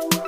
Thank you.